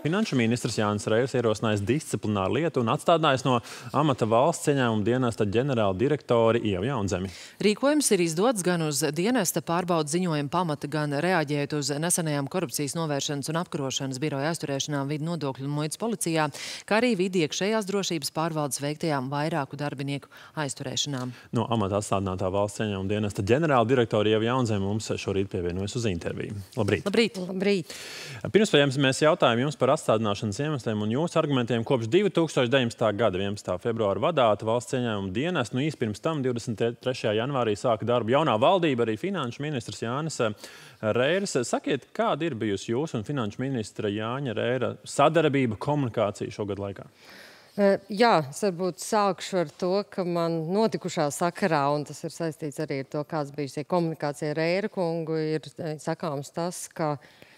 Finanšu ministrs Jānis Reirs ierosinājis disciplināru lietu un atstādinājis no amata valsts ieņēmuma dienesta ģenerāla direktori Ievu Jaunzemi. Rīkojums ir izdots gan uz dienesta pārbaudas ziņojuma pamata, gan reaģējot uz nesenajām korupcijas novēršanas un apkarošanas biroja aizturēšanām vidu nodokļu un muitas policijā, kā arī vidi iekšējās drošības pārvaldes veiktajām vairāku darbinieku aizturēšanām. No amata atstādinātā valsts ieņēmuma dienesta ģenerāla direktori Ievu Jaunzemi mums šorīt pievienojas uz interviju. Labrīt! Labrīt! Labrīt. Pirms mēs jautājām jums par par atstādināšanas iemesliem un jūsu argumentiem kopš 2019. gada 11. februāra vadāta valsts ieņēmuma dienas. Nu, īsti pirms tam, 23. janvārī, sāka darbu jaunā valdība, arī finanšu ministrs Jānis eh, Reirs. Sakiet, kāda ir bijusi jūsu un finanšu ministra Jāņa Reira sadarbība, komunikācija šogad laikā? Eh, jā, es varbūt sākšu ar to, ka man notikušā sakarā, un tas ir saistīts arī ar to, kāds bijusi komunikācija ar Reira kungu, ir eh, sakāms tas, ka Eh,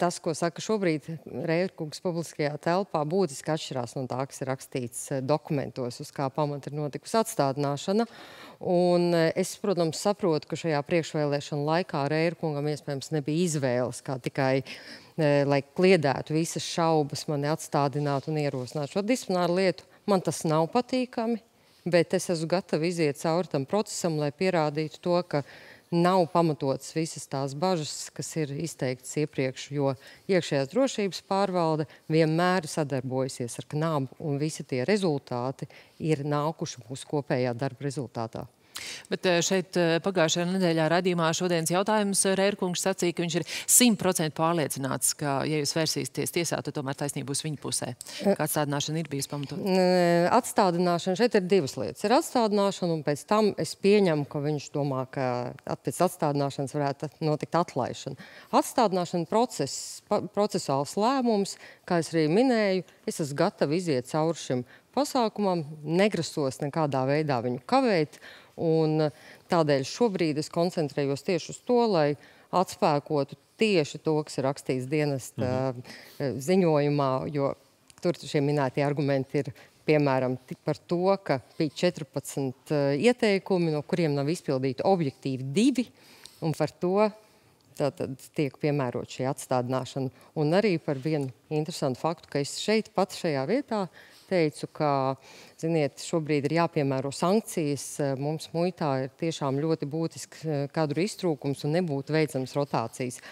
tas, ko saka šobrīd Reirkungs publiskajā telpā, būtiski atšķirās no tā, kas ir rakstīts dokumentos, uz kā pamata ir notikusi atstādināšana. Un es, protams, saprotu, ka šajā priekšvēlēšana laikā Reirkungam iespējams nebija izvēles, kā tikai lai kliedētu visas šaubas, mani atstādināt un ierosināt šo disciplināru lietu. Man tas nav patīkami, bet es esmu gatava iziet cauri tam procesam, lai pierādītu to, ka nav pamatotas visas tās bažas, kas ir izteiktas iepriekš, jo iekšējās drošības pārvalde vienmēr sadarbojasies ar knābu, un visi tie rezultāti ir nākuši mūsu kopējā darba rezultātā. Bet eh, šeit eh, pagājušajā nedēļā radījumā šodienas jautājums eh, Rērkungs sacīja, ka viņš ir 100% pārliecināts, ka, ja jūs vērsīsieties tiesā, tad tomēr taisnība būs viņa pusē. Kā atstādināšana ir bijusi pamatot? Atstādināšana šeit ir divas lietas. Ir atstādināšana, un pēc tam es pieņemu, ka viņš domā, ka pēc atstādināšanas varētu notikt atlaišana. Atstādināšana process, procesuāls lēmums, kā es arī minēju, es esmu gatava iziet cauri šim pasākumam, negrasos nekādā veidā viņu kavēt. Un eh, tādēļ šobrīd es koncentrējos tieši uz to, lai atspēkotu tieši to, kas ir rakstīts dienesta mhm. ziņojumā, jo tur šie minētie argumenti ir piemēram par to, ka bija 14 ieteikumi, no kuriem nav izpildīti objektīvi divi, un par to tātad tiek piemērot šī atstādināšana. Un arī par vienu interesantu faktu, ka es šeit pat šajā vietā teicu, ka, ziniet, šobrīd ir jāpiemēro sankcijas. Mums muitā ir tiešām ļoti būtisks eh, kadru iztrūkums un nebūtu veicams rotācijas.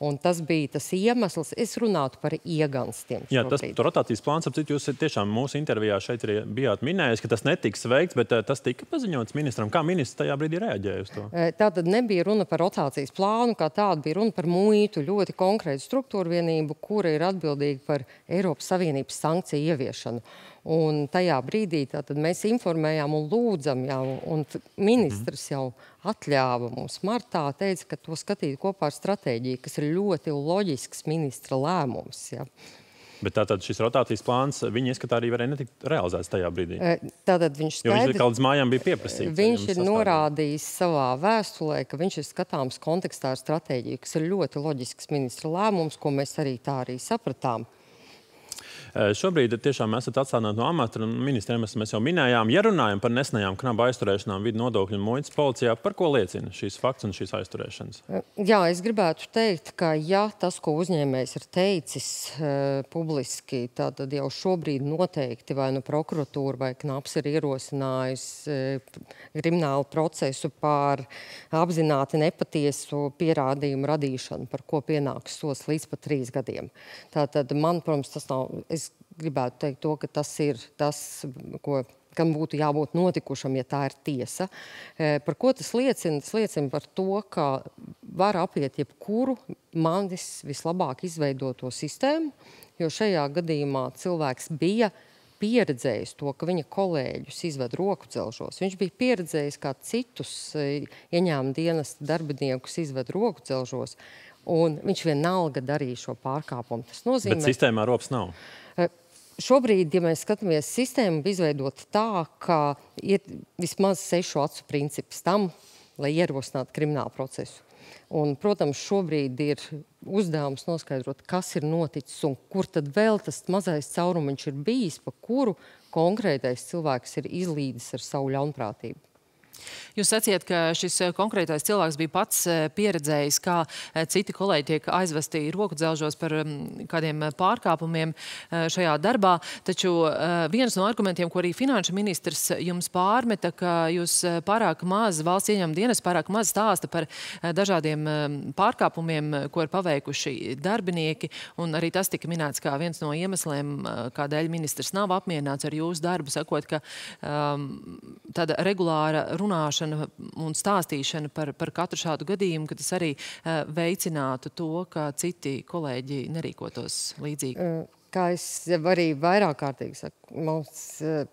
Un tas bija tas iemesls, es runātu par ieganstiem. Jā, tas rotācijas plāns, ap citu, jūs tiešām mūsu intervijā šeit arī bijāt minējis, ka tas netiks veikts, bet eh, tas tika paziņots ministram. Kā ministrs tajā brīdī reaģēja uz to? Eh, tā tad nebija runa par rotācijas plānu, kā tādu bija runa par muitu, ļoti konkrētu struktūru vienību, kura ir atbildīga par Eiropas Savienības sankciju ieviešanu. Un tajā brīdī mēs informējām un lūdzam jau, un ministrs jau atļāva mums martā, teica, ka to skatīt kopā ar stratēģiju, kas ir ļoti loģisks ministra lēmums. Ja. Bet tātad šis rotācijas plāns, viņa ieskatā arī varēja netikt realizēts tajā brīdī. Tātad viņš skaidri, jo viņš kaut kāds mājām bija pieprasīts. Viņš ir norādījis savā vēstulē, ka viņš ir skatāms kontekstā ar stratēģiju, kas ir ļoti loģisks ministra lēmums, ko mēs arī tā arī sapratām. Eh, šobrīd tiešām esat atstādināti no amata un ministriem mēs jau minējām. Ja runājam par nesenajām knaba aizturēšanām vidu nodokļu un muitas policijā, par ko liecina šīs fakts un šīs aizturēšanas? Eh, jā, es gribētu teikt, ka ja tas, ko uzņēmējs ir teicis uh, publiski, tad jau šobrīd noteikti vai nu prokuratūra vai knaps ir ierosinājis uh, kriminālu procesu pār apzināti nepatiesu pierādījumu radīšanu, par ko pienāks sos līdz pat trīs gadiem. Tātad man, protams, tas nav, es gribētu teikt to, ka tas ir tas, ko kam būtu jābūt notikušam, ja tā ir tiesa. E, par ko tas liecina? Tas liecina par to, ka var apiet jebkuru manis vislabāk izveidoto sistēmu, jo šajā gadījumā cilvēks bija pieredzējis to, ka viņa kolēģus izved roku celšos. Viņš bija pieredzējis, kā citus e, ieņēmuma dienas darbiniekus izved roku celšos, un viņš vienalga darīja šo pārkāpumu. Tas nozīmē, ka sistēmā rops nav. Šobrīd, ja mēs skatāmies sistēmu, izveidot tā, ka ir vismaz sešu acu princips tam, lai ierosinātu kriminālu procesu. Un, protams, šobrīd ir uzdevums noskaidrot, kas ir noticis un kur tad vēl tas mazais caurumiņš ir bijis, pa kuru konkrētais cilvēks ir izlīdis ar savu ļaunprātību. Jūs sacījat, ka šis eh, konkrētais cilvēks bija pats eh, pieredzējis, kā eh, citi kolēģi tiek aizvesti roku dzelžos par mm, kādiem pārkāpumiem šajā darbā. Taču viens no argumentiem, ko arī finanšu ministrs jums pārmeta, ka jūs pārāk maz valsts ieņēmuma dienas pārāk maz stāsta par dažādiem pārkāpumiem, ko ir paveikuši darbinieki. Un arī tas tika minēts kā viens no iemesliem, kādēļ ministrs nav apmierināts ar jūsu darbu, sakot, ka um, tāda regulāra runāšana runāšana un stāstīšana par, par katru šādu gadījumu, ka tas arī uh, veicinātu to, ka citi kolēģi nerīkotos līdzīgi? Kā es arī vairāk kārtīgi saku, mums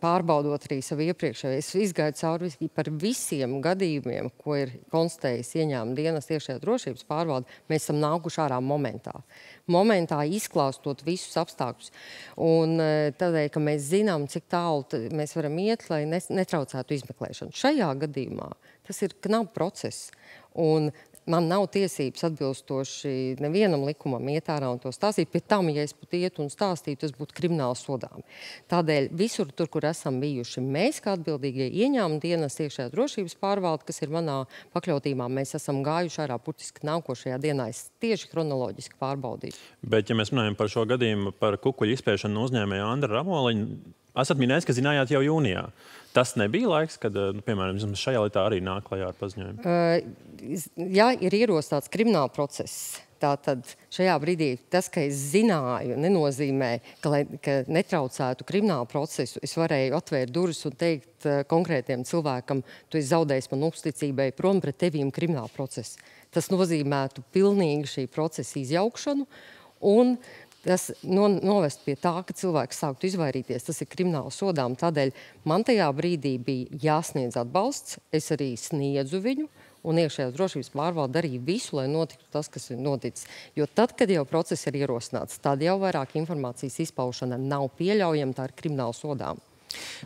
pārbaudot arī savu iepriekšējo, es izgāju cauri par visiem gadījumiem, ko ir konstatējis ieņēmuma dienas iekšējā drošības pārvalde, mēs esam nākuši ārā momentā. Momentā izklāstot visus apstākļus. Un tādēļ, ka mēs zinām, cik tālu mēs varam iet, lai netraucētu izmeklēšanu. Šajā gadījumā tas ir knap process. Un man nav tiesības atbilstoši nevienam likumam iet ārā un to stāstīt. Pie tam, ja es pat ietu un stāstītu, tas būtu krimināli sodām. Tādēļ visur tur, kur esam bijuši, mēs kā atbildīgie ieņēmuma dienas iekšējā drošības pārvalde, kas ir manā pakļautībā, mēs esam gājuši ārā burtiski nākošajā dienā. Es tieši chronoloģiski pārbaudīšu. Bet, ja mēs runājam par šo gadījumu, par kukuļu izspiešanu uzņēmēju Andra Ramoliņu, esat minējis, ka zinājāt jau jūnijā. Tas nebija laiks, kad, nu, piemēram, šajā lietā arī nāk klajā ar paziņojumu. Uh, ja ir ierosināts krimināla process, Tātad šajā brīdī tas, ka es zināju, nenozīmē, ka, lai, ka netraucētu kriminālu procesu. Es varēju atvērt durvis un teikt uh, konkrētiem cilvēkam, tu esi zaudējis man uzticībai prom pret tevīm kriminālu procesu. Tas nozīmētu pilnīgi šī procesa izjaukšanu un uh, tas no, novest pie tā, ka cilvēks sāktu izvairīties, tas ir krimināli sodām. Tādēļ man tajā brīdī bija jāsniedz atbalsts, es arī sniedzu viņu. Un iekšējās drošības pārvalde darīja visu, lai notiktu tas, kas ir noticis. Jo tad, kad jau process ir ierosināts, tad jau vairāk informācijas izpaušana nav pieļaujama, tā ir krimināla sodām.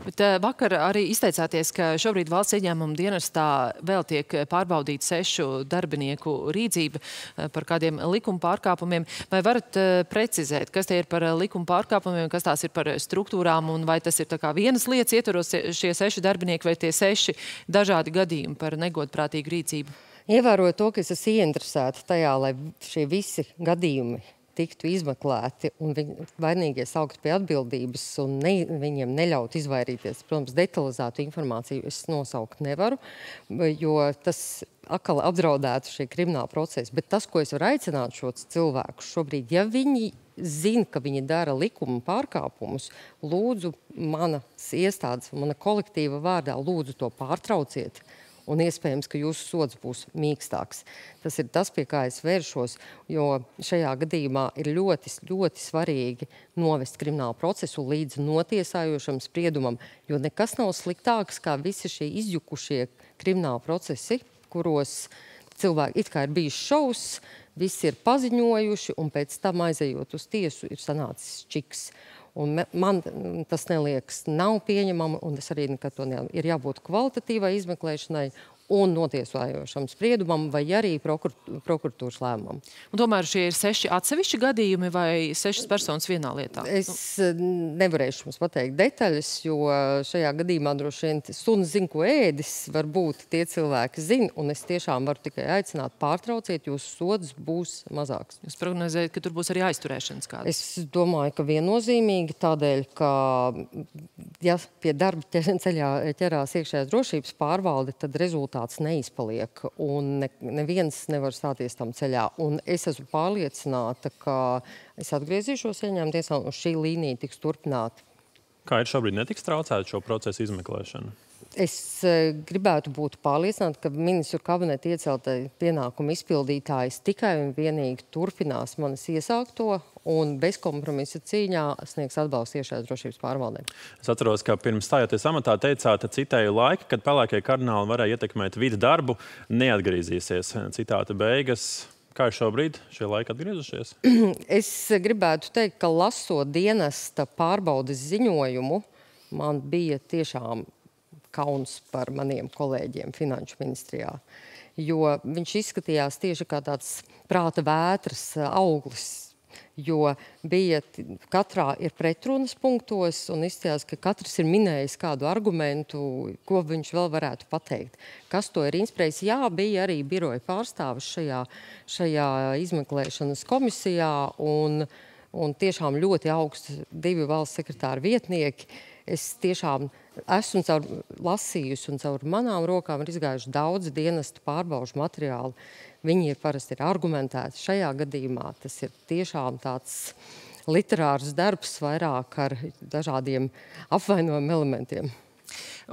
Bet uh, vakar arī izteicāties, ka šobrīd valsts ieņēmuma dienestā vēl tiek pārbaudīta sešu darbinieku rīdzība uh, par kādiem likuma pārkāpumiem. Vai varat precizēt, kas tie ir par likuma pārkāpumiem, kas tās ir par struktūrām un vai tas ir tā kā vienas lietas ietvaros šie seši darbinieki vai tie seši dažādi gadījumi par negodprātīgu rīcību? Ievērojot to, ka es esmu ieinteresēta tajā, lai šie visi gadījumi tiktu izmeklēti un viņi vainīgie saukt pie atbildības un ne, viņiem neļaut izvairīties. Protams, detalizētu informāciju es nosaukt nevaru, jo tas atkal apdraudētu šie krimināla procesi. Bet tas, ko es varu aicināt šos cilvēkus šobrīd, ja viņi zina, ka viņi dara likuma pārkāpumus, lūdzu manas iestādes, mana kolektīva vārdā, lūdzu to pārtrauciet un iespējams, ka jūsu sods būs mīkstāks. Tas ir tas, pie kā es vēršos, jo šajā gadījumā ir ļoti, ļoti svarīgi novest kriminālu procesu līdz notiesājošam spriedumam, jo nekas nav sliktāks kā visi šie izjukušie krimināli procesi, kuros cilvēki it kā ir bijis šaus, visi ir paziņojuši, un pēc tam aizejot uz tiesu ir sanācis čiks. Un man tas neliekas nav pieņemama, un es arī nekad to nevaru. Ir jābūt kvalitatīvai izmeklēšanai un notiesājošam spriedumam, vai arī prokur, prokuratūras lēmumam. Un tomēr šie ir seši atsevišķi gadījumi vai sešas personas vienā lietā? Es nu. nevarēšu jums pateikt detaļas, jo šajā gadījumā droši vien suns zina, ko ēdis. Varbūt tie cilvēki zina, un es tiešām varu tikai aicināt pārtrauciet, jūsu sods būs mazāks. Jūs prognozējat, ka tur būs arī aizturēšanas kādas? Es domāju, ka viennozīmīgi tādēļ, ka ja pie darba ceļā ķerās iekšējās drošības pārvalde, tad rezultāts neizpaliek, un ne, neviens nevar stāties tam ceļā. Un es esmu pārliecināta, ka es atgriezīšos ieņēmuma tiesā, un šī līnija tiks turpināta. Kā ir šobrīd netiks traucēta šo procesu izmeklēšana? Es e, gribētu būt pārliecināta, ka ministru kabineta ieceltai pienākumu izpildītājs tikai un vienīgi turpinās manis iesākto un bezkompromisa cīņā sniegs atbalstu iešās drošības pārvaldēm. Es atceros, ka pirms stājoties amatā teicāt, citēju laika, kad pelēkie kardināli varēja ietekmēt vidu darbu, neatgriezīsies. Citāta beigas. Kā ir šobrīd šie laiki atgriezušies? Es gribētu teikt, ka lasot dienesta pārbaudes ziņojumu, man bija tiešām kauns par maniem kolēģiem Finanšu ministrijā. Jo viņš izskatījās tieši kā tāds prāta vētras auglis. jo bija katrā ir pretrunas punktos un izstījās, ka katrs ir minējis kādu argumentu, ko viņš vēl varētu pateikt. Kas to ir inspirējis? Jā, bija arī biroja pārstāvis šajā, šajā izmeklēšanas komisijā un, un tiešām ļoti augsti divi valsts sekretāri vietnieki. Es tiešām esmu caur lasījusi un caur manām rokām ir izgājuši daudz dienestu pārbaužu materiālu. Viņi ir parasti ir argumentēti. Šajā gadījumā tas ir tiešām tāds literārs darbs vairāk ar dažādiem apvainojumu elementiem.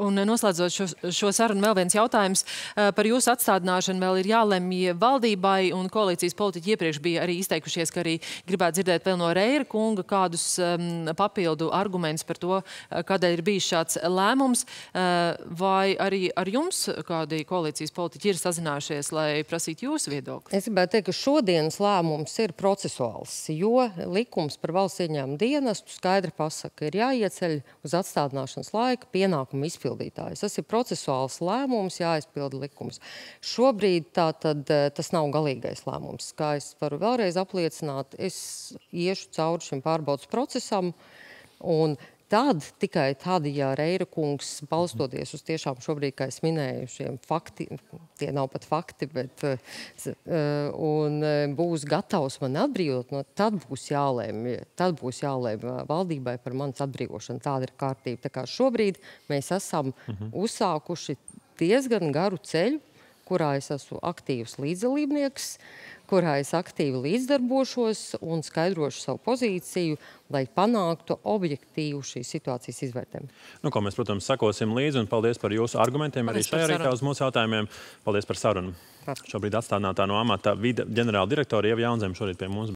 Un eh, noslēdzot šo, šo sarunu, vēl viens jautājums eh, par jūsu atstādināšanu vēl ir jālemj valdībai, un koalīcijas politiķi iepriekš bija arī izteikušies, ka arī gribētu dzirdēt vēl no Reira kunga kādus um, papildu argumentus par to, eh, kādēļ ir bijis šāds lēmums. Uh, vai arī ar jums kādi koalīcijas politiķi ir sazinājušies, lai prasītu jūsu viedokli? Es gribētu teikt, ka šodienas lēmums ir procesuāls, jo likums par valsts ieņēmumu dienestu skaidri pasaka, ir jāieceļ uz atstādināšanas laika pienākumu izpildīt izpildītājs. Tas ir procesuāls lēmums, jāizpilda likums. Šobrīd tā tad, eh, tas nav galīgais lēmums. Kā es varu vēlreiz apliecināt, es iešu cauri šim pārbaudas procesam un Tad, tikai tad, ja Reira kungs, balstoties uz tiešām šobrīd, kā es minēju, šiem fakti, tie nav pat fakti, bet uh, un būs gatavs man atbrīvot, no, tad būs jālēm, tad būs jālēm valdībai par manas atbrīvošanu. Tāda ir kārtība. Tā kā šobrīd mēs esam uh mhm. -huh. uzsākuši diezgan garu ceļu, kurā es esmu aktīvs līdzdalībnieks. Kurā es aktīvi līdzdarbošos un skaidrošu savu pozīciju, lai panāktu objektīvu šīs situācijas izvērtējumu. Nu, ko mēs, protams, sakosim līdzi un paldies par jūsu argumentiem paldies arī šajā rītā uz mūsu jautājumiem. Paldies par sarunu. Šobrīd atstādinātā no amata vide ģenerāla direktora Ieva Jaunzem šorīt pie mums.